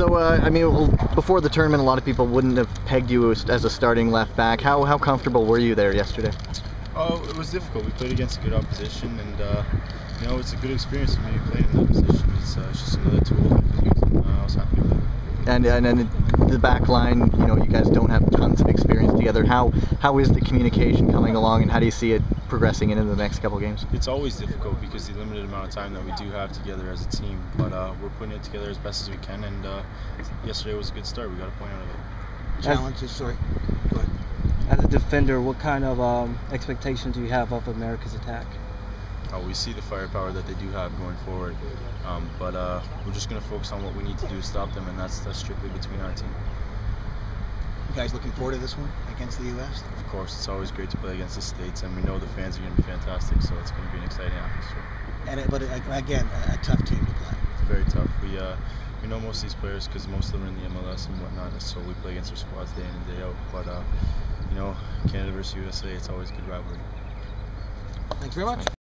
So, uh, I mean, before the tournament, a lot of people wouldn't have pegged you as, as a starting left back. How, how comfortable were you there yesterday? Oh, it was difficult. We played against a good opposition, and uh, you know it's a good experience for me playing in that position. It's, uh, it's just another tool I can use, and uh, I was happy with it. And and then the back line, you know, you guys don't have tons of experience together. How how is the communication coming along, and how do you see it progressing into the next couple games? It's always difficult because the limited amount of time that we do have together as a team, but uh, we're putting it together as best as we can. And uh, yesterday was a good start. We got a point out of it. Challenges, sorry. Go ahead. As a defender, what kind of um, expectations do you have of America's attack? Uh, we see the firepower that they do have going forward, um, but uh, we're just going to focus on what we need to do to stop them, and that's, that's strictly between our team. You guys looking forward to this one against the U.S.? Of course, it's always great to play against the states, and we know the fans are going to be fantastic, so it's going to be an exciting atmosphere. And it, but again, a, a tough team to play. It's very tough. We uh, we know most of these players because most of them are in the MLS and whatnot, so we play against their squads day in and day out. But uh, you know, Canada versus USA, it's always a good rivalry. Thanks very much.